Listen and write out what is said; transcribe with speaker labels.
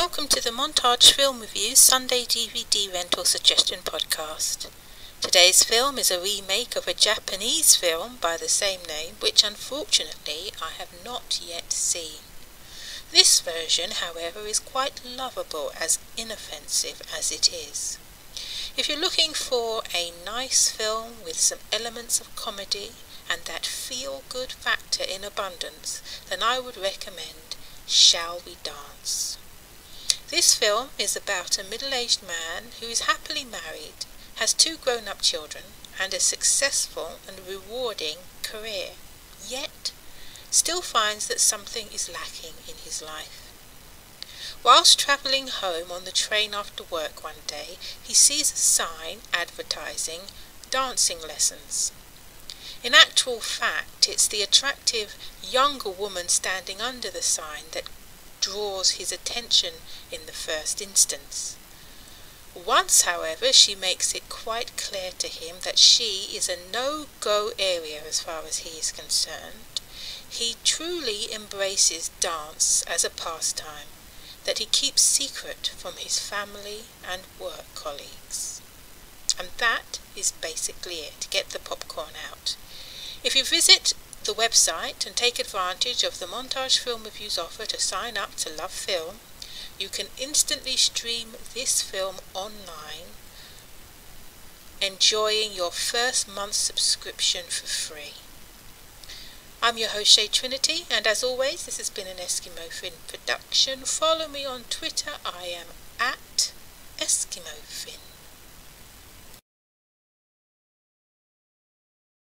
Speaker 1: Welcome to the Montage Film Review Sunday DVD Rental Suggestion Podcast. Today's film is a remake of a Japanese film by the same name, which unfortunately I have not yet seen. This version, however, is quite lovable as inoffensive as it is. If you're looking for a nice film with some elements of comedy and that feel good factor in abundance, then I would recommend Shall We Dance? This film is about a middle aged man who is happily married, has two grown up children, and a successful and rewarding career, yet still finds that something is lacking in his life. Whilst travelling home on the train after work one day, he sees a sign advertising dancing lessons. In actual fact, it's the attractive younger woman standing under the sign that draws his attention in the first instance. Once, however, she makes it quite clear to him that she is a no-go area as far as he is concerned. He truly embraces dance as a pastime that he keeps secret from his family and work colleagues. And that is basically it. Get the popcorn out. If you visit the website and take advantage of the Montage Film Reviews offer to sign up to Love Film, you can instantly stream this film online, enjoying your first month's subscription for free. I'm your host Shay Trinity, and as always, this has been an Eskimo Finn production. Follow me on Twitter. I am at Eskimo Finn.